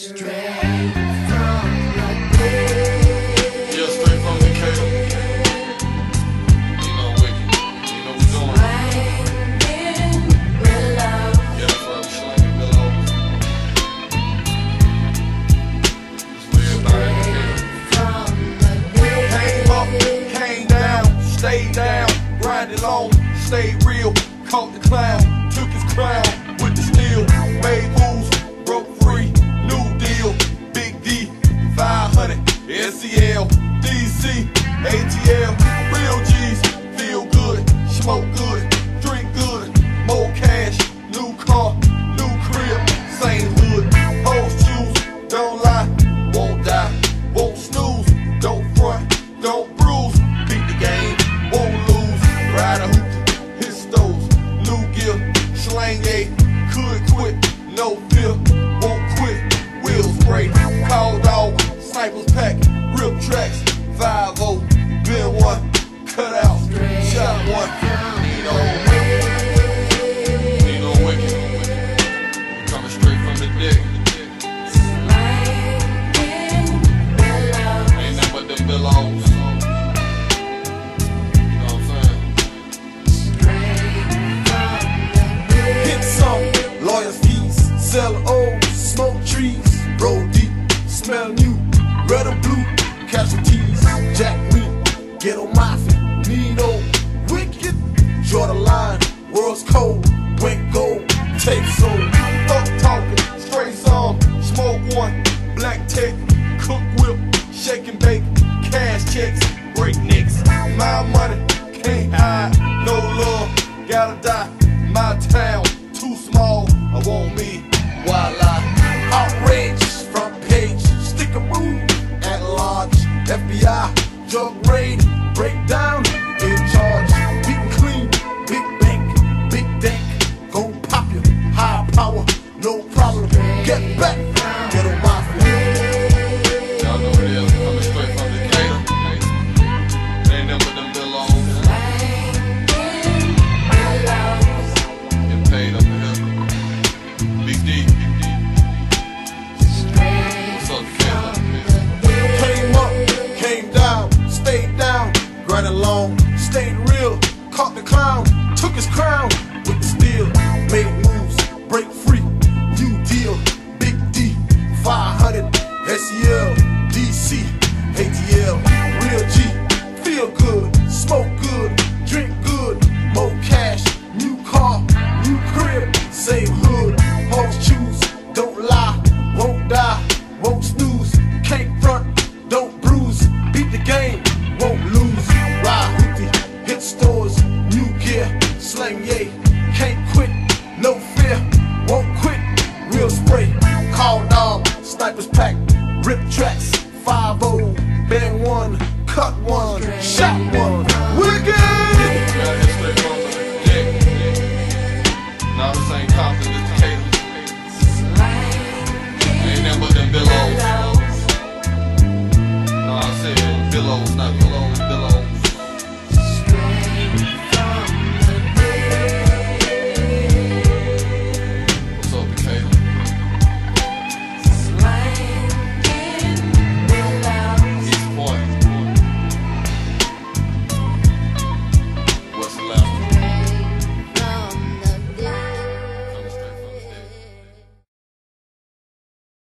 Straight from the. Yeah, straight from Decatur. You know. You know we doing. Yeah, the. Came up, came down, stayed down, long, stayed real, caught the clown, took his crown DC, ATL, real G's, feel good, smoke good, drink good, more cash, new car, new crib, same hood, hoes choose, don't lie, won't die, won't snooze, don't front, don't bruise, beat the game, won't lose, ride a hoop, hit stoves, new gear, slang A, could quit, no fear, roll deep, smell new, red and blue, casualties, Jack Lee, ghetto mafia, Nino, wicked, draw the line, world's cold, went gold, take soul, fuck talking, straight song, smoke one, black tech, cook whip, shake and bake, cash checks, break nicks, my money, can't hide, no love, gotta die, my town, too small, I want me, voila, outrage, caught the clown, took his crown with the steel, made moves, break free, New gear, slang yay, can't quit, no fear, won't quit, real spray. Call dog, snipers pack, rip tracks, 5 0